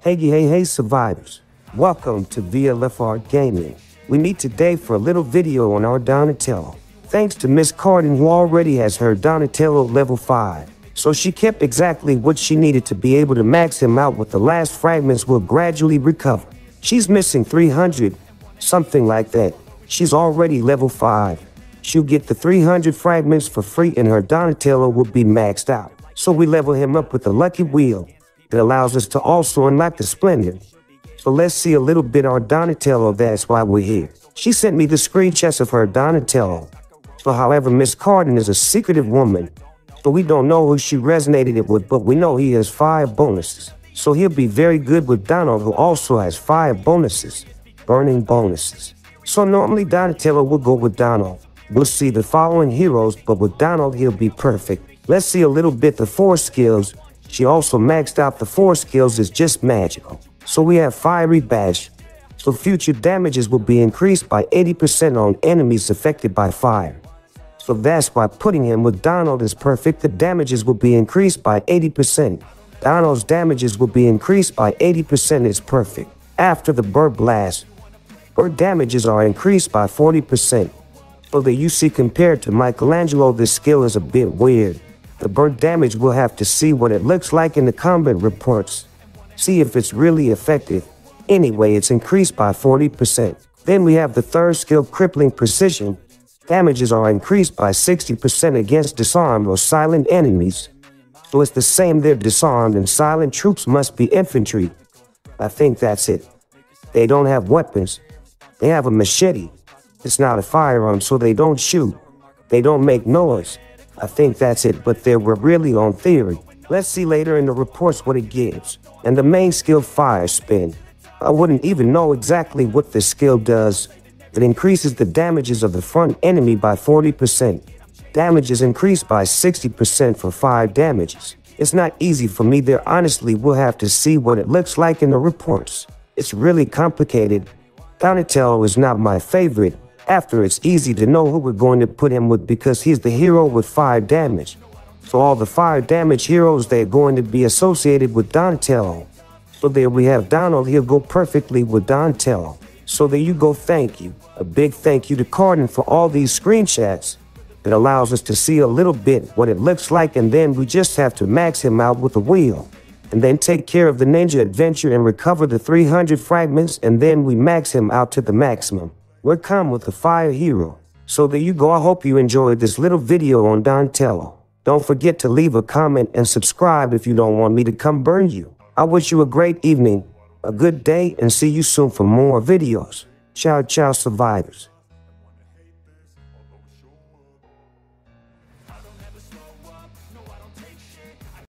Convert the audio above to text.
Hey, hey, hey, survivors. Welcome to VLFR Gaming. We meet today for a little video on our Donatello. Thanks to Miss Carden who already has her Donatello level 5. So she kept exactly what she needed to be able to max him out with the last fragments will gradually recover. She's missing 300, something like that. She's already level 5. She'll get the 300 fragments for free and her Donatello will be maxed out. So we level him up with the lucky wheel that allows us to also unlock the splendor. So let's see a little bit on Donatello, that's why we're here. She sent me the screenshots of her Donatello. So however, Miss Carden is a secretive woman, so we don't know who she resonated it with, but we know he has five bonuses. So he'll be very good with Donald, who also has five bonuses, burning bonuses. So normally Donatello will go with Donald. We'll see the following heroes, but with Donald, he'll be perfect. Let's see a little bit the four skills. She also maxed out the 4 skills is just magical. So we have Fiery Bash. So future damages will be increased by 80% on enemies affected by fire. So that's why putting him with Donald is perfect. The damages will be increased by 80%. Donald's damages will be increased by 80% is perfect. After the bird blast, bird damages are increased by 40%. So that you see compared to Michelangelo, this skill is a bit weird. The bird damage We'll have to see what it looks like in the combat reports. See if it's really effective. Anyway, it's increased by 40%. Then we have the third skill, Crippling Precision. Damages are increased by 60% against disarmed or silent enemies. So it's the same they're disarmed and silent troops must be infantry. I think that's it. They don't have weapons. They have a machete. It's not a firearm, so they don't shoot. They don't make noise. I think that's it, but they were really on theory. Let's see later in the reports what it gives. And the main skill, Fire Spin. I wouldn't even know exactly what this skill does, it increases the damages of the front enemy by 40%. Damage is increased by 60% for 5 damages. It's not easy for me there honestly we'll have to see what it looks like in the reports. It's really complicated. Donatello is not my favorite. After it's easy to know who we're going to put him with because he's the hero with 5 damage. So all the 5 damage heroes they're going to be associated with Donatello. So there we have Donald, he'll go perfectly with Donatello. So there you go, thank you. A big thank you to Carden for all these screenshots. It allows us to see a little bit what it looks like and then we just have to max him out with a wheel. And then take care of the ninja adventure and recover the 300 fragments and then we max him out to the maximum. We're come with the fire hero. So there you go, I hope you enjoyed this little video on Donatello. Don't forget to leave a comment and subscribe if you don't want me to come burn you. I wish you a great evening a good day and see you soon for more videos. Ciao, ciao, survivors.